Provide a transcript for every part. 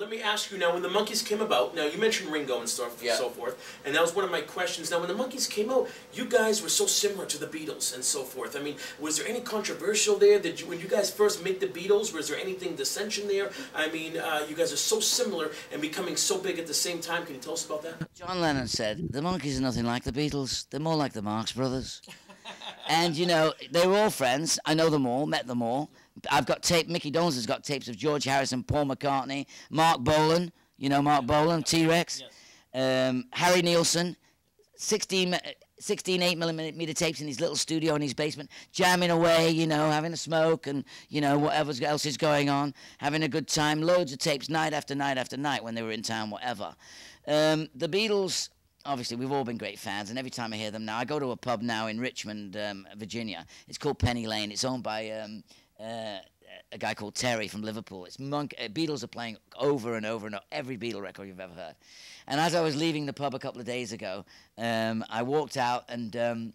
let me ask you now. When the Monkees came about, now you mentioned Ringo and stuff, Yeah. so forth, and that was one of my questions. Now, when the Monkees came out, you guys were so similar to the Beatles and so forth. I mean, was there any controversial there? Did you, when you guys first make the Beatles, was there anything dissension there? I mean, uh, you guys are so similar and becoming so big at the same time. Can you tell us about that? John Lennon said, The Monkees are nothing like the Beatles. They're more like the Marx Brothers. and, you know, they were all friends. I know them all, met them all. I've got tape, Micky Dolenz has got tapes of George Harrison, Paul McCartney, Marc Bolan, you know Marc Bolan, T Rex, um, Harry Nilsson, 16, uh, 16 8 millimeter tapes in his little studio in his basement, jamming away, you know, having a smoke and, you know, whatever else is going on, having a good time. Loads of tapes night after night after night when they were in town, whatever. Um, the Beatles, obviously, we've all been great fans, and every time I hear them now, I go to a pub now in Richmond, um, Virginia. It's called Penny Lane. It's owned by um, uh, a guy called Terry from Liverpool. It's Monk. Uh, Beatles are playing over and over and over every Beatle record you've ever heard. And as I was leaving the pub a couple of days ago, um, I walked out and. Um,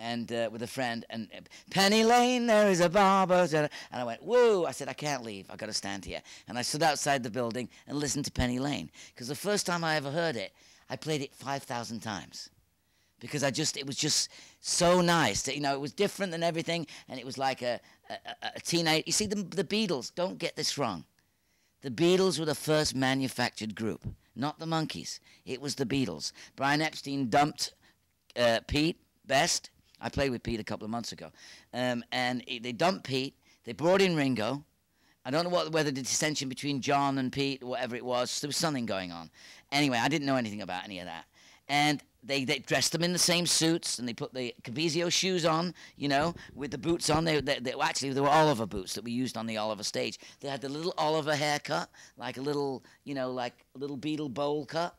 and uh, with a friend, and uh, Penny Lane, there is a barber. And I went, whoa! I said, I can't leave. I've got to stand here. And I stood outside the building and listened to Penny Lane. Because the first time I ever heard it, I played it 5,000 times. Because I just, it was just so nice. That, you know, it was different than everything. And it was like a, a, a- teenage. You see, the, the Beatles, don't get this wrong. The Beatles were the first manufactured group, not the Monkees. It was the Beatles. Brian Epstein dumped uh, Pete Best. I played with Pete a couple of months ago, um, and it, they dumped Pete. They brought in Ringo. I don't know what whether the dissension between John and Pete, whatever it was, there was something going on. Anyway, I didn't know anything about any of that. And they, they dressed them in the same suits, and they put the Capezio shoes on, you know, with the boots on. They, they, they well, actually they were Oliver boots that we used on the Oliver stage. They had the little Oliver haircut, like a little, you know, like a little beetle bowl cut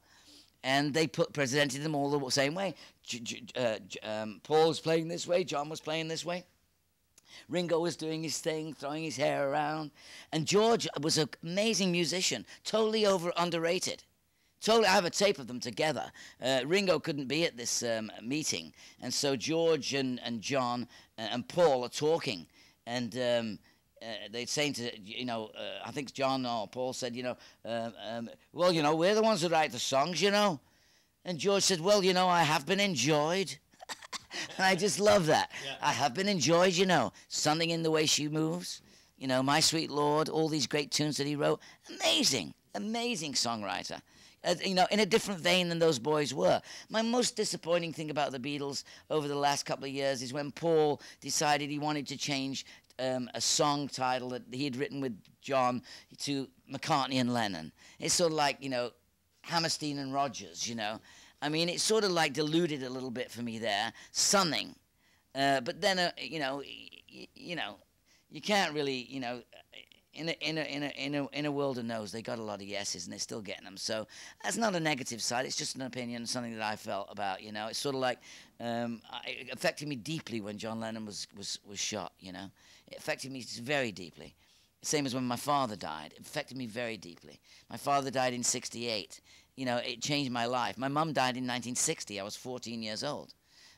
and they put presented them all the same way. J- J- uh, J- um, Paul was playing this way, John was playing this way. Ringo was doing his thing, throwing his hair around, and George was an amazing musician, totally over underrated. Totally, I have a tape of them together. Uh, Ringo couldn't be at this um, meeting, and so George and, and John uh, and Paul are talking, and um, uh, they're saying to you know, uh, I think John or Paul said, you know, um, um, well, you know, we're the ones who write the songs, you know, and George said, well, you know, I have been enjoyed. and I just love that. I have been enjoyed, you know, something in the way she moves, you know, My Sweet Lord, all these great tunes that he wrote. Amazing, amazing songwriter. Uh, you know, in a different vein than those boys were. My most disappointing thing about the Beatles over the last couple of years is when Paul decided he wanted to change um, a song title that he had written with John to McCartney and Lennon. It's sort of like, you know, Hammerstein and Rodgers, you know. I mean, it sort of like diluted a little bit for me there, something. Uh, but then, uh, you know, you know, you can't really, you know, in a, in a, in a, in a, in a world of no's, they got a lot of yeses and they're still getting them. So that's not a negative side. It's just an opinion, something that I felt about, you know. It's sort of like, um, it affected me deeply when John Lennon was, was, was shot, you know. It affected me very deeply. Same as when my father died. It affected me very deeply. My father died in 68. You know, it changed my life. My mum died in 1960. I was 14 years old.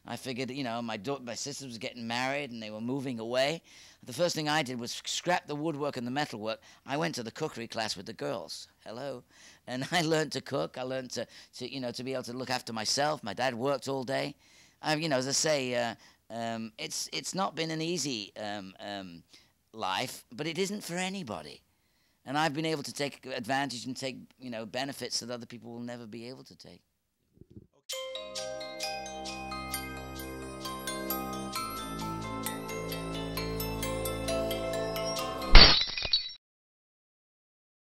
I figured, you know, my da- my sister was getting married and they were moving away. The first thing I did was scrap the woodwork and the metalwork. I went to the cookery class with the girls. Hello, and I learned to cook. I learned to, to you know, to be able to look after myself. My dad worked all day. I, you know, as I say, uh, um, it's it's not been an easy um, um, life, but it isn't for anybody. And I've been able to take advantage and take, you know, benefits that other people will never be able to take.